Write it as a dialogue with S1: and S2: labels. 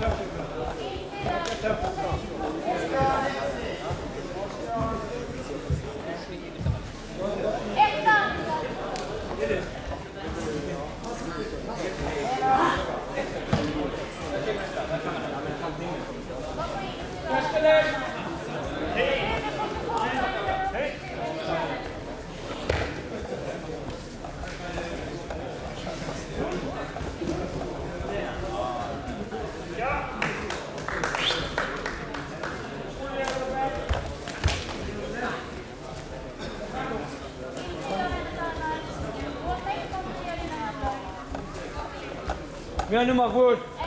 S1: Gracias. Ja, ja, mal gut.